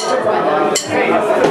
Hey.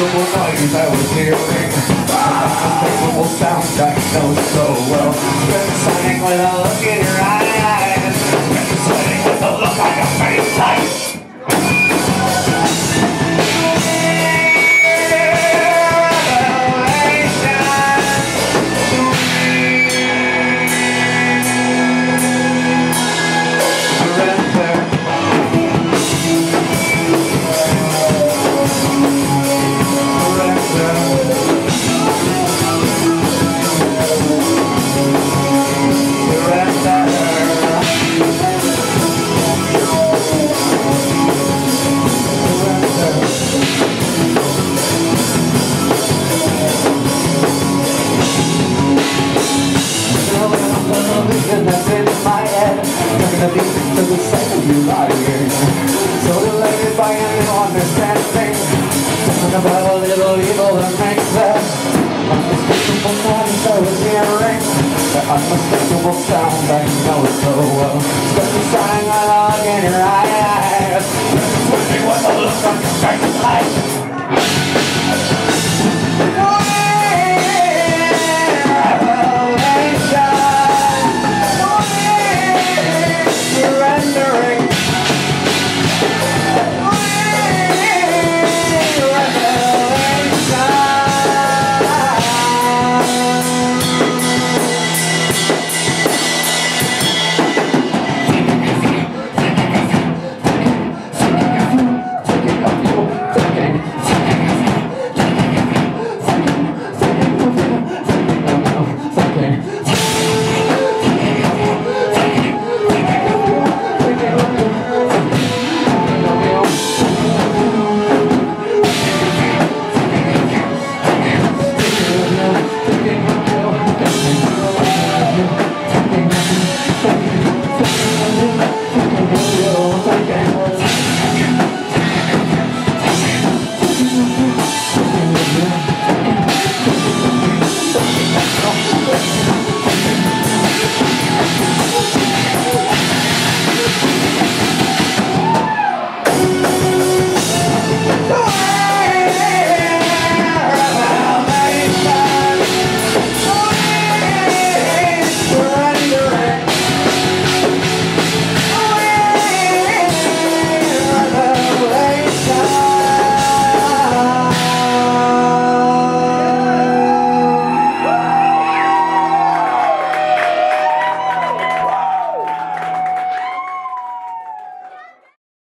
unusual noise I was hearing. Unmistakable sounds I know so well. Spent the with a look in your eyes. you. lying So related by any understanding Talking about a little evil that makes us Unmistakable noise I was hearing The unmistakable sound I know so well Stuck inside my log in your eyes Tell me what the look on your face is like